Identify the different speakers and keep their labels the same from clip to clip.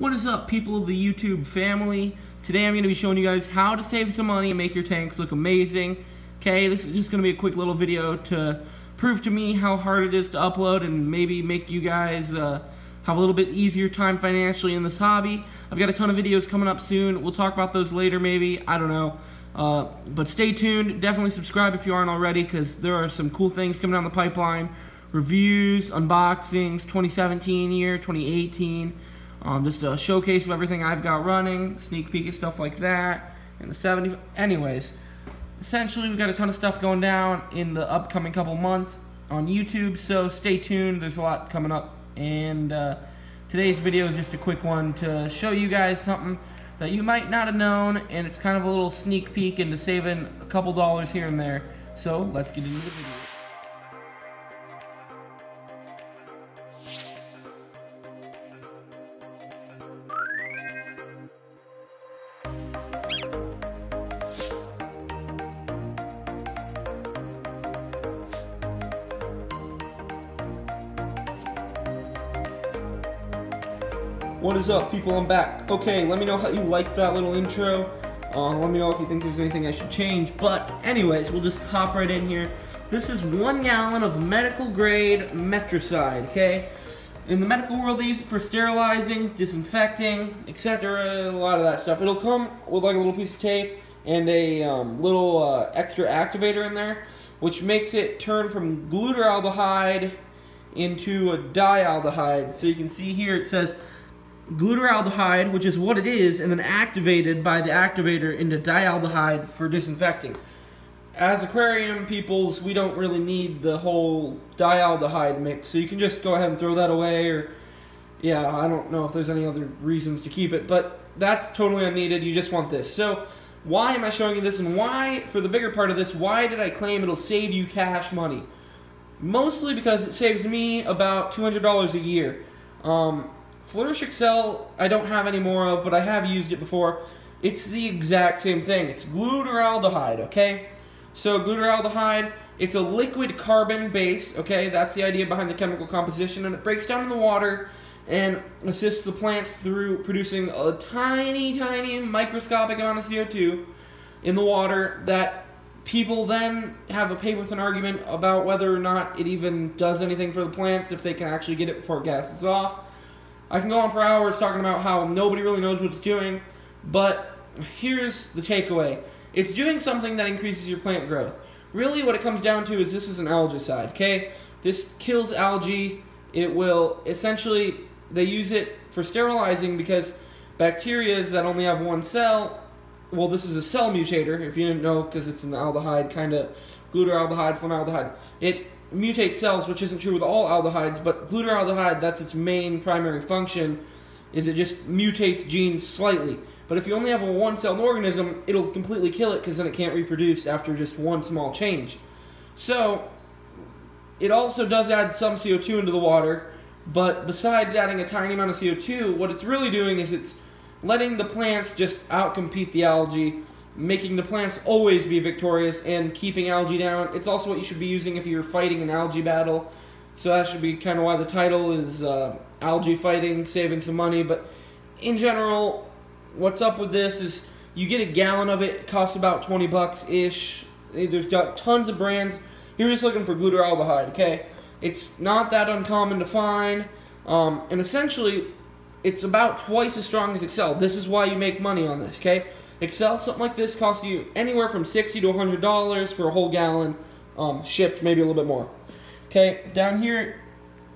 Speaker 1: What is up, people of the YouTube family? Today I'm going to be showing you guys how to save some money and make your tanks look amazing. Okay, this is just going to be a quick little video to prove to me how hard it is to upload and maybe make you guys uh, have a little bit easier time financially in this hobby. I've got a ton of videos coming up soon. We'll talk about those later maybe. I don't know. Uh, but stay tuned. Definitely subscribe if you aren't already because there are some cool things coming down the pipeline. Reviews, unboxings, 2017 year, 2018. Um, just a showcase of everything I've got running, sneak peek at stuff like that, in the 70. Anyways, essentially we've got a ton of stuff going down in the upcoming couple months on YouTube, so stay tuned. There's a lot coming up, and uh, today's video is just a quick one to show you guys something that you might not have known, and it's kind of a little sneak peek into saving a couple dollars here and there. So let's get into the video. What is up, people? I'm back. Okay, let me know how you liked that little intro. Uh, let me know if you think there's anything I should change. But, anyways, we'll just hop right in here. This is one gallon of medical grade metricide, okay? In the medical world, they use it for sterilizing, disinfecting, etc. A lot of that stuff. It'll come with like a little piece of tape and a um, little uh, extra activator in there, which makes it turn from glutaraldehyde into a dialdehyde. So you can see here it says glutaraldehyde, which is what it is, and then activated by the activator into dialdehyde for disinfecting. As aquarium peoples, we don't really need the whole dialdehyde mix, so you can just go ahead and throw that away, or, yeah, I don't know if there's any other reasons to keep it, but that's totally unneeded, you just want this. So, why am I showing you this, and why, for the bigger part of this, why did I claim it'll save you cash money? Mostly because it saves me about $200 a year. Um, Flourish Excel, I don't have any more of, but I have used it before. It's the exact same thing. It's glutaraldehyde, okay? So glutaraldehyde, it's a liquid carbon base, okay? That's the idea behind the chemical composition, and it breaks down in the water and assists the plants through producing a tiny, tiny microscopic amount of CO2 in the water that people then have a paper with an argument about whether or not it even does anything for the plants, if they can actually get it before it gases off. I can go on for hours talking about how nobody really knows what it's doing, but here's the takeaway. It's doing something that increases your plant growth. Really what it comes down to is this is an algicide, okay? This kills algae. It will essentially, they use it for sterilizing because bacteria that only have one cell, well this is a cell mutator, if you didn't know, because it's an aldehyde, kind of glutaraldehyde, formaldehyde. It mutate cells, which isn't true with all aldehydes, but glutaraldehyde, that's its main primary function, is it just mutates genes slightly. But if you only have a one-celled organism, it'll completely kill it because then it can't reproduce after just one small change. So, it also does add some CO2 into the water, but besides adding a tiny amount of CO2, what it's really doing is it's letting the plants just outcompete the algae making the plants always be victorious and keeping algae down. It's also what you should be using if you're fighting an algae battle. So that should be kind of why the title is uh, Algae Fighting, Saving Some Money. But in general, what's up with this is you get a gallon of it, costs about 20 bucks-ish. There's got tons of brands. You're just looking for glutaraldehyde, okay? It's not that uncommon to find. Um, and essentially, it's about twice as strong as Excel. This is why you make money on this, okay? Excel, something like this costs you anywhere from 60 to $100 for a whole gallon, um, shipped maybe a little bit more. Okay, down here,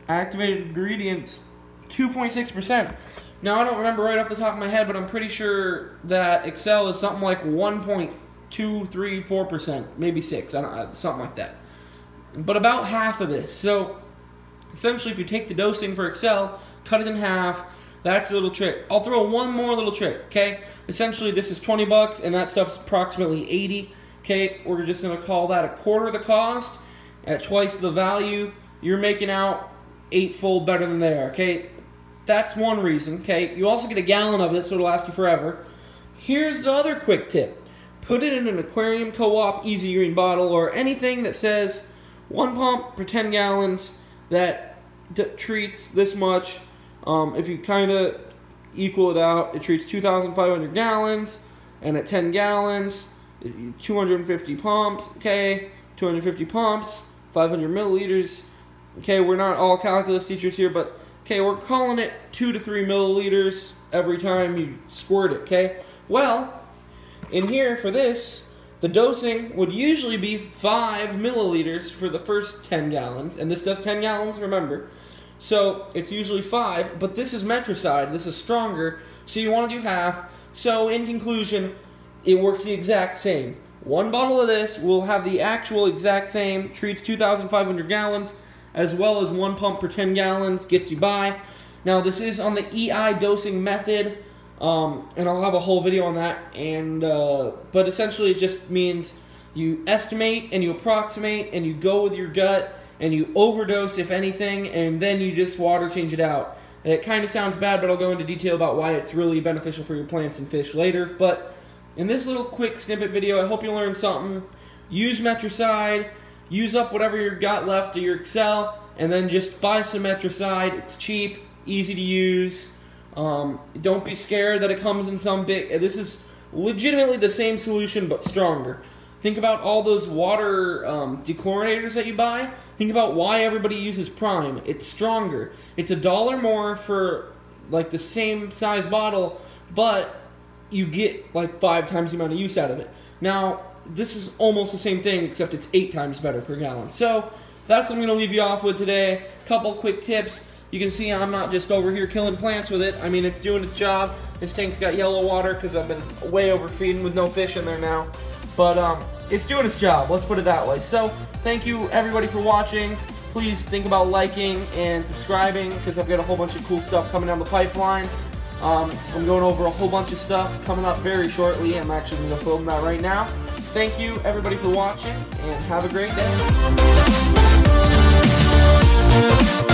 Speaker 1: activated ingredients, 2.6%. Now, I don't remember right off the top of my head, but I'm pretty sure that Excel is something like 1.234%, maybe 6, I don't, uh, something like that. But about half of this. So, essentially, if you take the dosing for Excel, cut it in half, that's a little trick. I'll throw one more little trick, okay? Essentially, this is 20 bucks, and that stuff's approximately 80. Okay, we're just gonna call that a quarter of the cost at twice the value. You're making out eightfold better than they are. Okay, that's one reason. Okay, you also get a gallon of it, so it'll last you forever. Here's the other quick tip: put it in an aquarium co-op easy green bottle or anything that says one pump per 10 gallons that treats this much. Um, if you kind of equal it out. It treats 2,500 gallons, and at 10 gallons, 250 pumps, okay? 250 pumps, 500 milliliters. Okay, we're not all calculus teachers here, but okay, we're calling it 2 to 3 milliliters every time you squirt it, okay? Well, in here for this, the dosing would usually be 5 milliliters for the first 10 gallons, and this does 10 gallons, remember. So it's usually 5, but this is metricide, this is stronger, so you want to do half. So in conclusion, it works the exact same. One bottle of this will have the actual exact same, treats 2,500 gallons, as well as one pump per 10 gallons, gets you by. Now this is on the EI dosing method, um, and I'll have a whole video on that. And uh, but essentially, it just means you estimate and you approximate and you go with your gut and you overdose if anything, and then you just water change it out. It kind of sounds bad, but I'll go into detail about why it's really beneficial for your plants and fish later. But in this little quick snippet video, I hope you learned something. Use Metricide, use up whatever you've got left of your Excel, and then just buy some Metricide. It's cheap, easy to use. Um, don't be scared that it comes in some big. This is legitimately the same solution but stronger. Think about all those water um, dechlorinators that you buy. Think about why everybody uses Prime. It's stronger. It's a dollar more for like the same size bottle, but you get like five times the amount of use out of it. Now, this is almost the same thing, except it's eight times better per gallon. So, that's what I'm going to leave you off with today. Couple quick tips. You can see I'm not just over here killing plants with it. I mean, it's doing its job. This tank's got yellow water because I've been way overfeeding with no fish in there now. But um, it's doing its job, let's put it that way. So, thank you everybody for watching. Please think about liking and subscribing because I've got a whole bunch of cool stuff coming down the pipeline. Um, I'm going over a whole bunch of stuff coming up very shortly. I'm actually going to film that right now. Thank you everybody for watching and have a great day.